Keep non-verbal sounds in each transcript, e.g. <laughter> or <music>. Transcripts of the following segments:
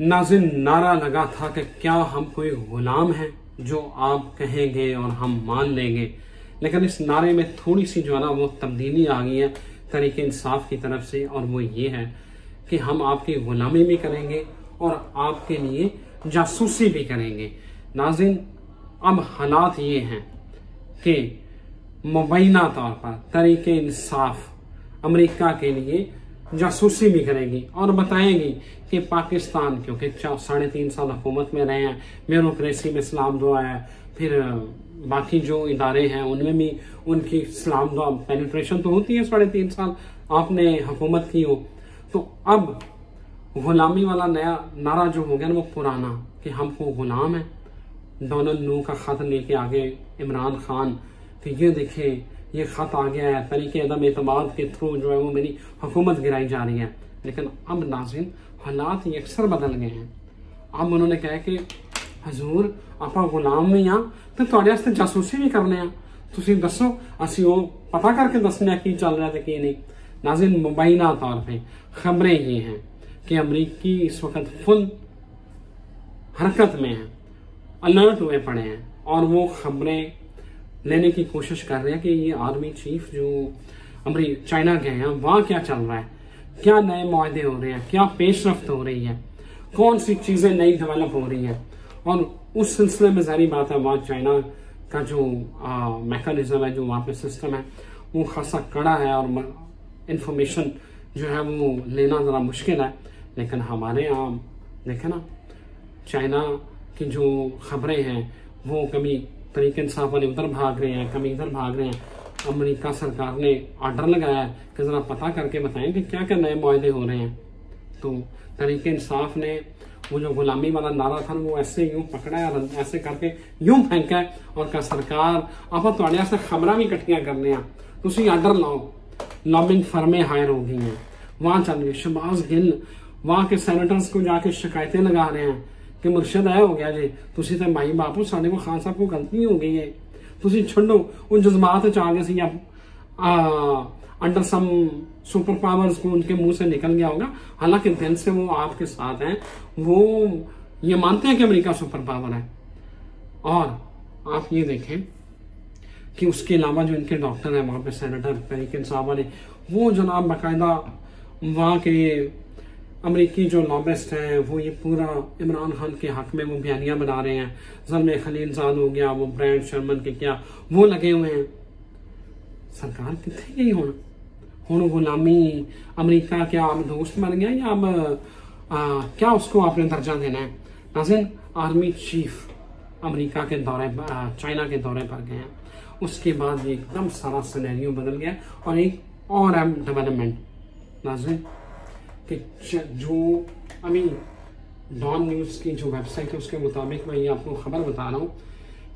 नाजिन नारा लगा था कि क्या हम कोई गुलाम हैं जो आप कहेंगे और हम मान लेंगे। लेकिन इस नारे में थोड़ी सी जो है ना, वो तब्दीली आ गई है तरीके इंसाफ की तरफ़ से, और वो ये है कि हम आपकी गुलामी भी करेंगे और आपके लिए जासूसी भी करेंगे। नाजिन, अब हालात ये हैं कि मुबैना तौर पर तरीके इंसाफ अमेरिका के लिए जासूसी भी करेगी और बताएगी कि पाकिस्तान, क्योंकि साढ़े तीन साल हुकूमत में रहे हैं ब्यूरोक्रेसी में इस्लाम दुआ है। फिर बाकी जो इदारे हैं, उनमें भी उनकी इस्लाम दुआ पेनिट्रेशन तो होती है साढ़े तीन साल, आपने हुकूमत की हो। तो अब गुलामी वाला नया नारा जो हो गया ना, वो पुराना, कि हमको गुलाम है। डोनल्ड नू का खत लेके आगे इमरान खान कि ये देखे ये खत आ गया है तरीके अदम एतमाद के थ्रू जो है वो मेरी हुकूमत गिराई जा रही है लेकिन अब नाजिन हालात ये अक्सर बदल गए हैं अब उन्होंने कहा कि हजूर आप गुलाम भी हाँ तो थोड़े वास्ते जासूसी भी करने हैं ਤੁਸੀਂ ਦੱਸੋ ਅਸੀਂ ਉਹ पता करके दसने की चल रहा था कि नहीं नाजिन मुबैना तौर पे खबरें ये हैं कि अमरीकी इस वक्त फुल हरकत में है अलर्ट हुए पड़े हैं और वो खबरें लेने की कोशिश कर रहे हैं कि ये आर्मी चीफ जो अमरी चाइना गए हैं, वहाँ क्या चल रहा है? क्या नए माहदे हो रहे हैं? क्या पेशरफ हो रही है? कौन सी चीज़ें नई डेवलप हो रही हैं? और उस सिलसिले में जारी बात है, वहाँ चाइना का जो मैकेनिज्म है, जो वहाँ पे सिस्टम है, वो खासा कड़ा है और इंफॉर्मेशन जो है वो लेना ज़रा मुश्किल है। लेकिन हमारे यहाँ देखे ना, चाइना की जो खबरें हैं, वो कभी तरीके इंसाफ वाले उधर भाग रहे हैं, कभी इधर भाग रहे हैं। अमेरिका सरकार ने ऑर्डर लगाया कि ज़रा पता करके बताएँ कि क्या क्या नए माहदे हो रहे हैं। तो तरीके इंसाफ ने वो जो गुलामी वाला नारा था वो ऐसे यूँ पकड़ा है, ऐसे करके यूँ फेंका है और कहा, सरकार आप थोड़े खबर भी इकट्ठिया करने तुम आर्डर लाओ। लॉबिंग फर्में हायर हो गई हैं। वहाँ चल गए शबाज गिल, वहाँ के सैनेटर्स को जाके शिकायतें लगा रहे हैं। कि मुर्शद आया हो गया जी। तुम तो माई बापू, साढ़े को खान साहब को गलती हो गई है। तुम छोड़ो, उन जज्बात आ गए या अंडर सम सुपर पावर्स को उनके मुँह से निकल गया होगा। हालाँकि दिल से वो आपके साथ हैं। वो ये मानते हैं कि अमेरिका सुपर पावर है। और आप ये देखें कि उसके अलावा जो इनके डॉक्टर हैं, वहाँ पे सेनेटर तरीके साहब वाले, वो जनाब बाकायदा वहाँ के अमरीकी जो लॉबिस्ट हैं, वो ये पूरा इमरान खान के हक में, वो बयानियाँ बना रहे हैं। जलम खलील जाद हो गया, वो ब्रांड शर्मन के क्या, वो लगे हुए हैं। सरकार कितने गई हूँ हूँ गुलामी, अमरीका क्या, अब दोस्त बन गया या अब क्या उसको आपने दर्जा देना है? नाजिन, आर्मी चीफ अमरीका के दौरे चाइना के दौरे पर गए हैं। उसके बाद एकदम सारा सिनेरियो बदल गया और एक और डेवलपमेंट नाजिन कि जो अभी डॉन न्यूज़ की जो वेबसाइट है, उसके मुताबिक मैं ये आपको खबर बता रहा हूँ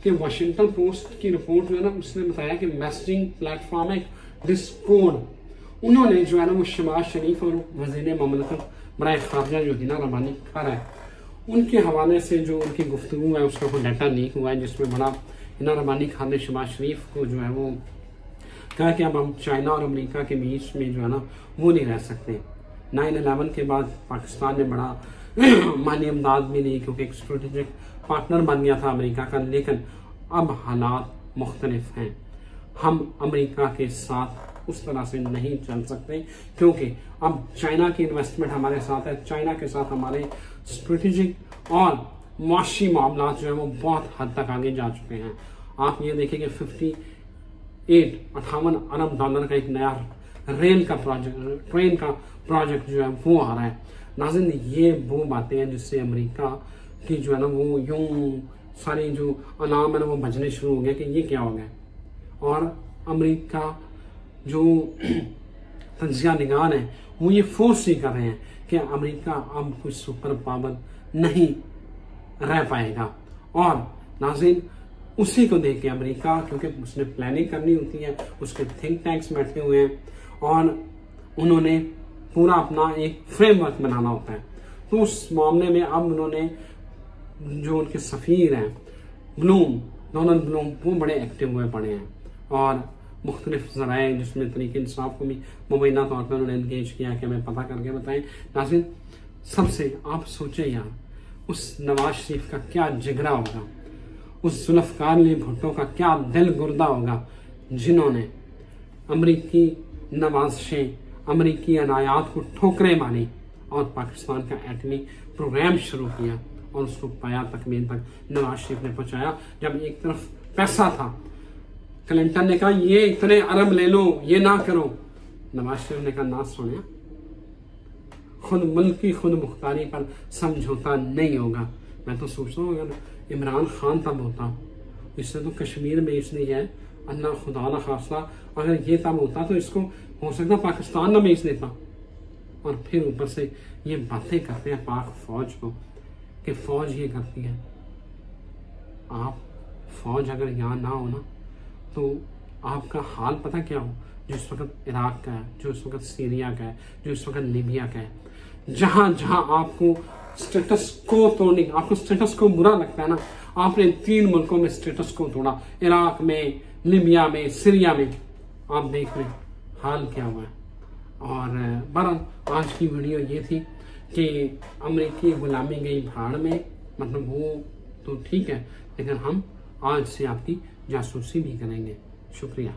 कि वाशिंगटन पोस्ट की रिपोर्ट जो है ना, उसने बताया कि मैसेजिंग प्लेटफॉर्म है डिस्कोड उन्होंने जो है ना, वो शबाज शरीफ और वज़ीर ममलकत बरए खारजा जो हिना रबानी खा रहा है। उनके हवाले से जो उनकी गुफ्तु है, उसका कोई डाटा लीक हुआ है, जिसमें बड़ा हिना रबानी खान ने शबाज शरीफ को जो है वो कहा कि अब हम चाइना और अमेरिका के बीच में जो है ना, वो नहीं रह सकते। नाइन अलेवन के बाद पाकिस्तान ने बड़ा <clears throat> माली इमदाद भी नहीं क्योंकि एक स्ट्रेटेजिक पार्टनर बन गया था अमेरिका का, लेकिन अब हालात मुख्तलिफ़ हैं। हम अमेरिका के साथ उस तरह से नहीं चल सकते क्योंकि अब चाइना की इन्वेस्टमेंट हमारे साथ है, चाइना के साथ हमारे स्ट्रेटेजिक और मुआशी मामला जो है वो बहुत हद तक आगे जा चुके हैं। आप ये देखेंगे फिफ्टी एट अठावन अरब डॉलर का एक नया रेल का प्रोजेक्ट ट्रेन का प्रोजेक्ट जो है वो आ रहा है। नाजिन, ये वो बातें हैं जिससे अमेरिका की जो है ना वो यूँ सारी जो अलाम है ना वो बजने शुरू हो गए कि ये क्या हो गया। और अमेरिका जो <clears throat> तजिया निगान है, वो ये फोर्स ही कर रहे हैं कि अमेरिका अब कोई सुपर पावर नहीं रह पाएगा। और नाजिन, उसी को देख के अमेरिका, क्योंकि उसने प्लानिंग करनी होती है, उसके थिंक टैंक्स बैठे हुए हैं और उन्होंने पूरा अपना एक फ्रेमवर्क बनाना होता है। तो उस मामले में अब उन्होंने जो उनके सफ़ीर हैं ब्लूम डोनल्ड ब्लूम वो बड़े एक्टिव हुए पड़े हैं। और मुख्तलिफ़ जराए जिसमें तरीके इंसाफ को भी मुबैना तौर पर उन्होंने इंगेज किया कि हमें पता करके बताएँ। नासिर सबसे आप सोचे यार, उस नवाज़ शरीफ का क्या जिगरा होगा? उस जुल्फकार भुट्टो का क्या दिल गुर्दा होगा जिन्होंने अमरीकी नवाजिशें अमरीकी अनायात को ठोकरें मारी और पाकिस्तान का एटमी प्रोग्राम शुरू किया और उसको पाया तकमील तक नवाज़ शरीफ ने पहुँचाया। जब एक तरफ़ पैसा था, क्लिंटन ने कहा, ये इतने अरब ले लो, ये ना करो। नवाज़ शरीफ ने कहा, ना सुने खुद मुल्क की खुद मुख्तारी पर समझौता नहीं होगा। मैं तो सोचता हूँ, अगर इमरान खान तब होता इसने तो कश्मीर में इसने है अल्लाह खुदा ना खासा अगर ये तब होता तो इसको, हो सकता पाकिस्तान ना बेच देता और फिर ऊपर से ये बातें करते हैं पाक फौज को कि फौज ये करती है, आप फौज अगर यहाँ ना हो ना तो आपका हाल पता क्या हो? जो इस वक्त इराक का है, जो इस वक्त सीरिया का है, जो इस वक्त लीबिया का है। जहाँ जहाँ आपको स्टेटस को तोड़ने, आपको स्टेटस को बुरा लगता है ना? आपने तीन मुल्कों में स्टेटस को तोड़ा। इराक में, लिबिया में, सीरिया में। आप देख रहे हाल क्या हुआ है। और, बहरहाल, आज की वीडियो ये थी कि अमरीकी गुलामी गई भाड़ में। मतलब वो तो ठीक है, लेकिन हम आज से आपकी जासूसी भी करेंगे। शुक्रिया।